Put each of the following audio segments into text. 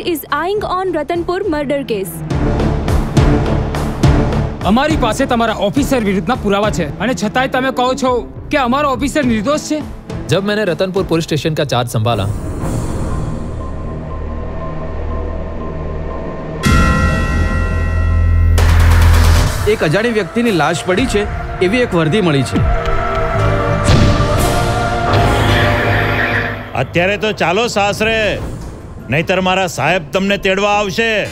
is eyeing on Ratanpur murder case. અમારી પાસે તમારા ઓફિસર વિરુદ્ધના પુરાવા છે અને છતાંય તમે કહો છો કે અમારો ઓફિસર નિર્દોષ છે जब मैंने रतनपुर पुलिस स्टेशन का चार्ज संभाला એક અજાણી વ્યક્તિની લાશ પડી છે એવી એક વર્દી મળી છે અત્યારે તો ચાલો સાસરે નહીતર મારા સાહેબ તમને તેડવા આવશે.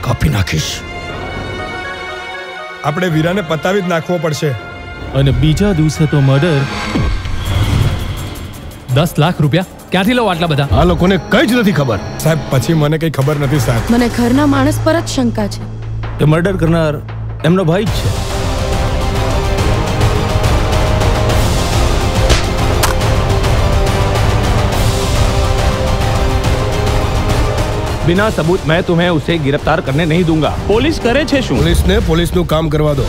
કાપી નાખીશ. આપણે વીરાને પતાવી જ નાખવો પડશે. અને બીજા દિવસે તો મર્ડર. દસ લાખ રૂપિયા. ક્યાંથી લો આટલા બધા? આ લોકોને કઈ જ નથી ખબર. સાહેબ પછી મને કઈ ખબર નથી સાહેબ. મને ઘરના માણસ પર જ શંકા છે. કે મર્ડર કરનાર એમનો ભાઈ જ છે. बिना सबूत मैं तुम्हें उसे गिरफ्तार करने नहीं दूंगा पुलिस करे छे શું પોલીસને પોલીસનું કામ કરવા દો